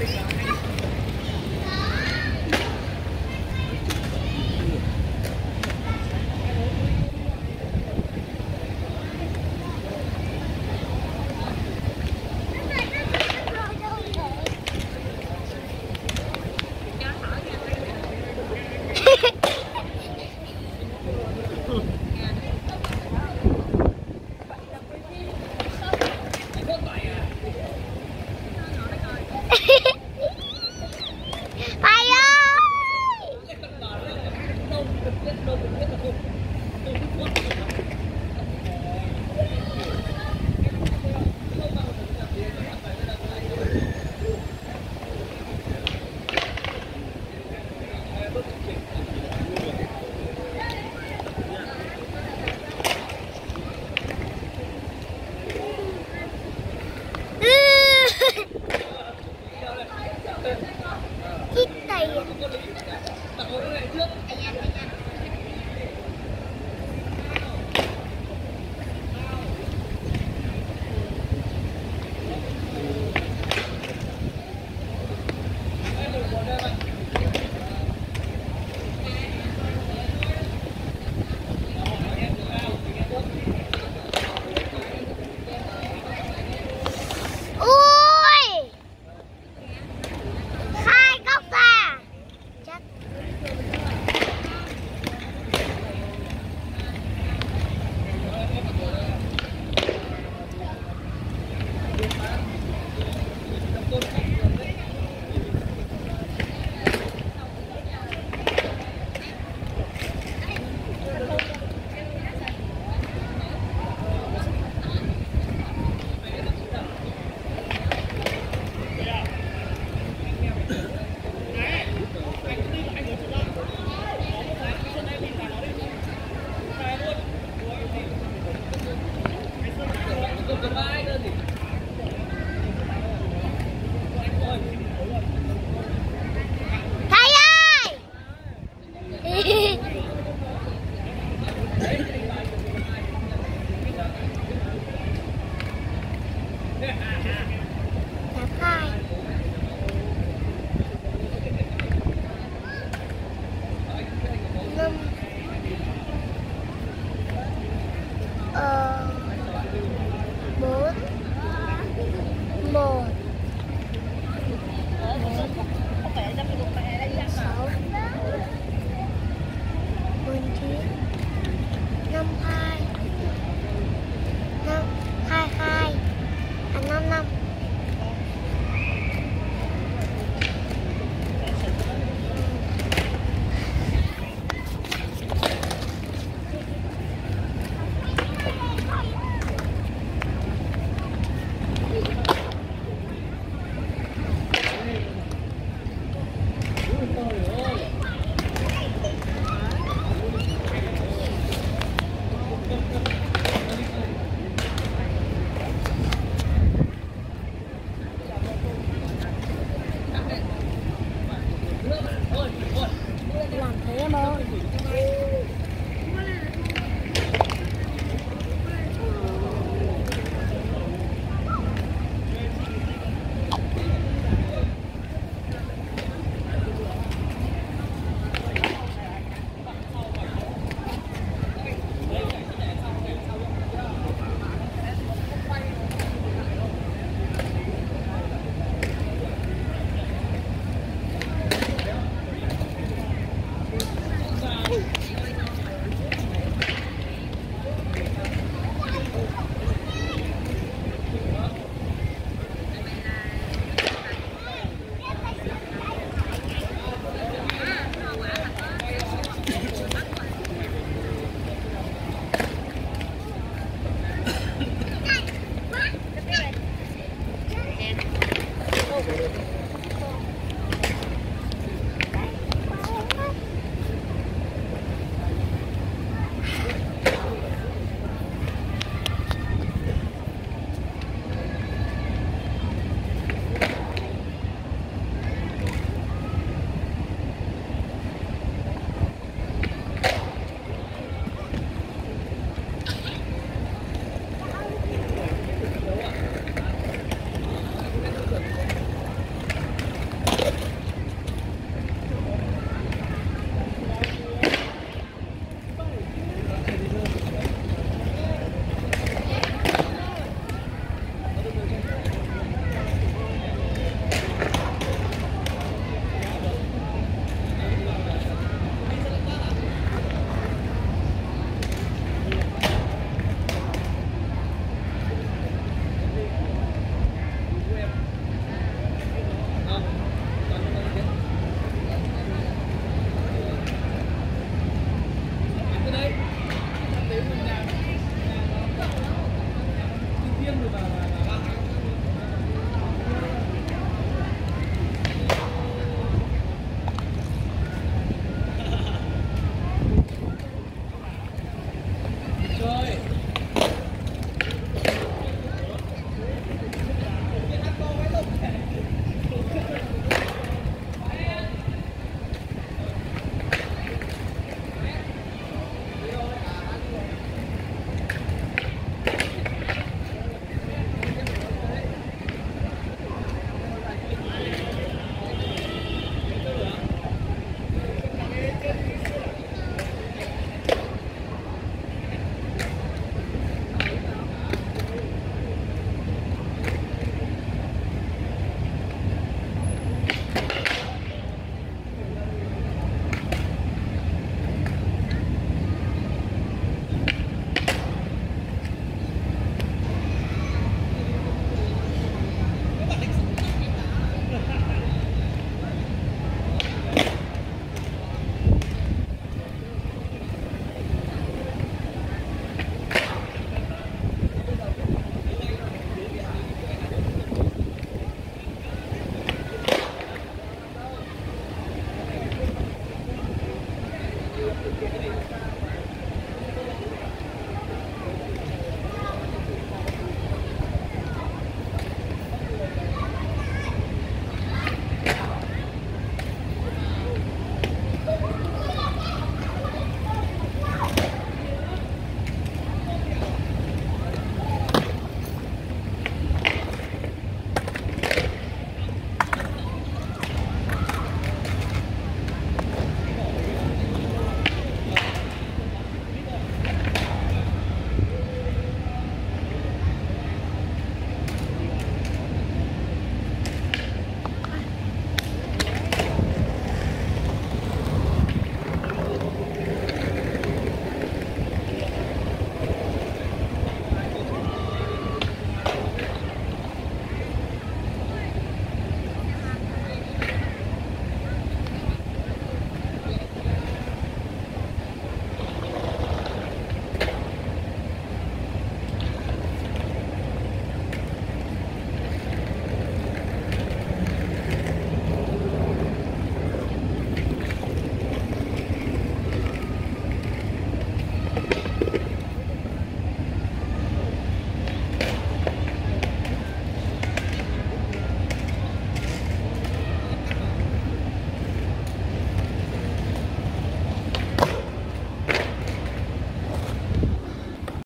ไป Yeah. пока!